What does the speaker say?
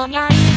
for your